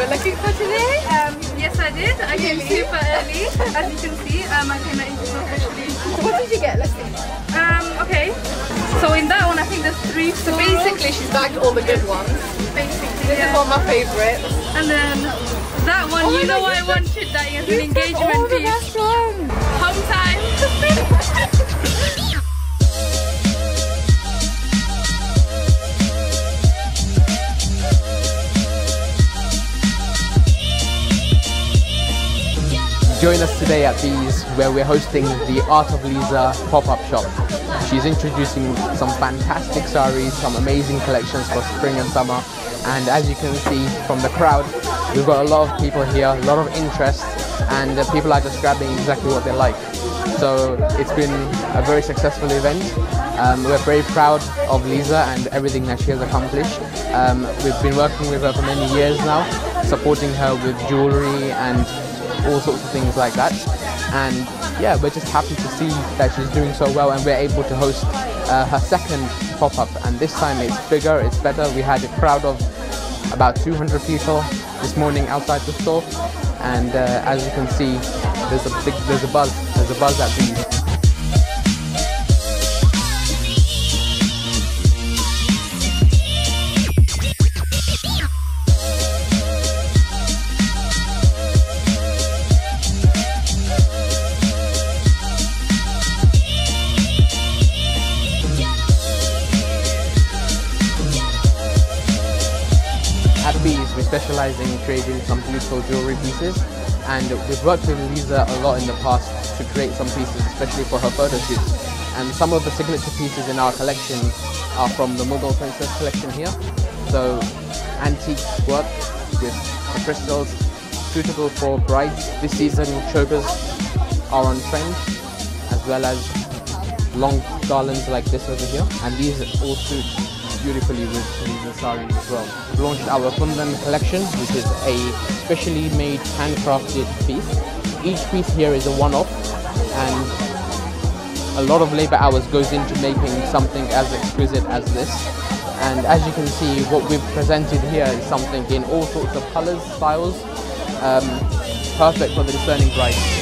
were looking for today? Um, yes, I did. I came super early, as you can see. Um, I came at officially. What did you get? Let's see. Um, okay. So in that one, I think there's three. So basically, she's bagged all the good ones. basically, This is one of my favourites. And then that one, Oh you know God, I wanted that as an engagement piece. Join us today at Bees where we're hosting the Art of Liza pop-up shop. She's introducing some fantastic saris, some amazing collections for spring and summer and as you can see from the crowd we've got a lot of people here, a lot of interest and uh, people are just grabbing exactly what they like. So it's been a very successful event. Um, we're very proud of Liza and everything that she has accomplished. Um, we've been working with her for many years now, supporting her with jewellery and all sorts of things like that. And yeah, we're just happy to see that she's doing so well and we're able to host uh, her second pop-up and this time it's bigger, it's better. We had a crowd of about 200 people this morning outside the store and uh, as you can see there's a big, there's a buzz, there's a buzz at Bees. At Bees, we specialize in creating some beautiful jewelry pieces, and we've worked with Liza a lot in the past to create some pieces, especially for her photo shoots. And some of the signature pieces in our collection are from the Mughal Princess collection here. So, antique work with the crystals, suitable for brides. This season, chokers are on trend, as well as long garlands like this over here. And these all suit beautifully with these saris as well. We've launched our Kundan collection, which is a specially made handcrafted piece. Each piece here is a one-off and a lot of labor hours goes into making something as exquisite as this. And as you can see, what we've presented here is something in all sorts of colors, styles, um, perfect for the discerning bride.